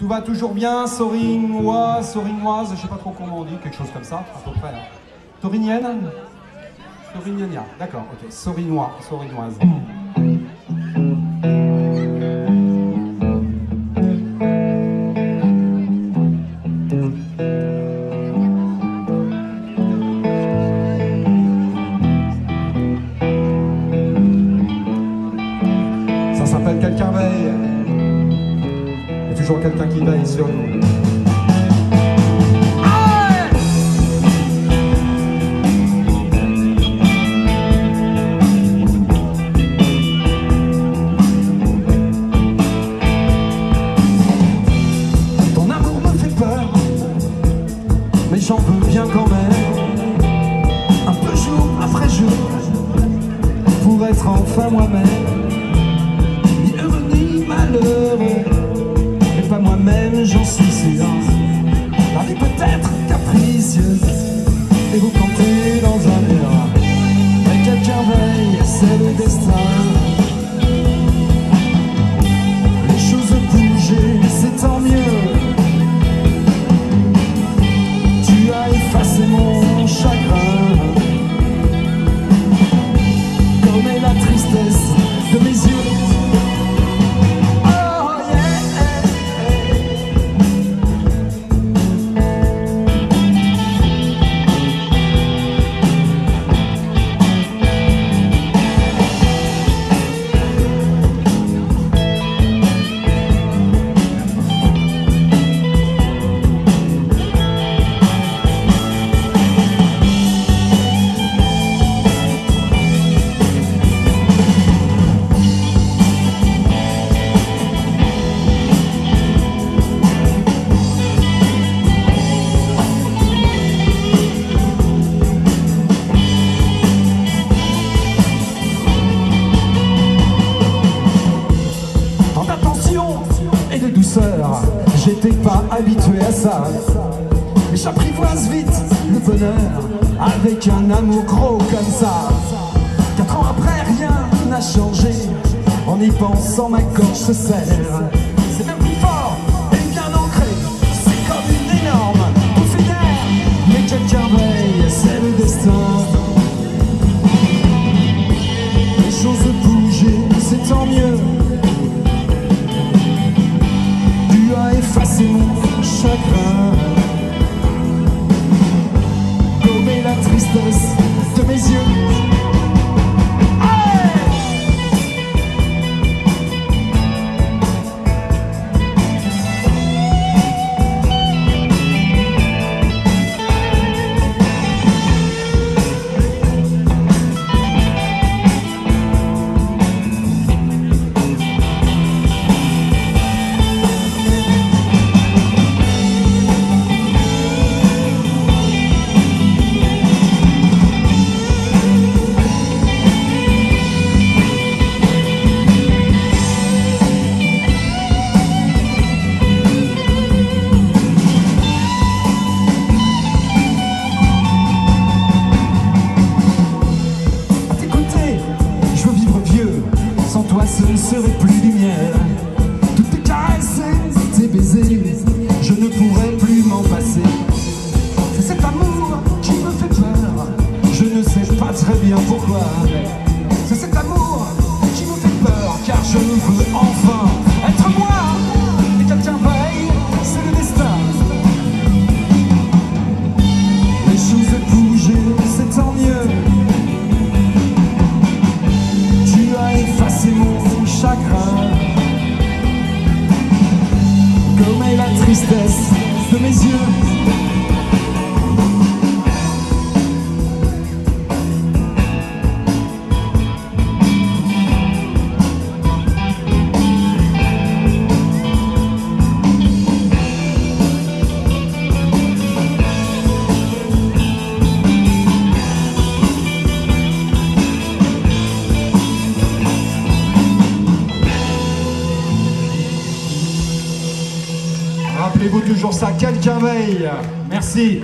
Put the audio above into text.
Tout va toujours bien, Sorinois, Sorinoise, je sais pas trop comment on dit, quelque chose comme ça, à peu près. hein. Torinienne d'accord, ok. Sorinois, Sorinoise. Ça s'appelle Quelqu'un veille. Il y a toujours quelqu'un qui veille sur nous. Ton amour me fait peur, mais j'en veux bien quand même. Un peu jour après jour, pour être enfin moi-même. Ni heureux ni malheureux, j'en suis sûr. La vie peut être capricieuse, habitué à ça. Mais j'apprivoise vite le bonheur avec un amour gros comme ça. Quatre ans après, rien n'a changé. En y pensant, ma gorge se serre. such tes caresses tes baisers, je ne pourrais plus m'en passer. C'est cet amour qui me fait peur. Je ne sais pas très bien pourquoi. Tristesse de mes yeux Rappelez-vous toujours ça, quelqu'un veille. Merci.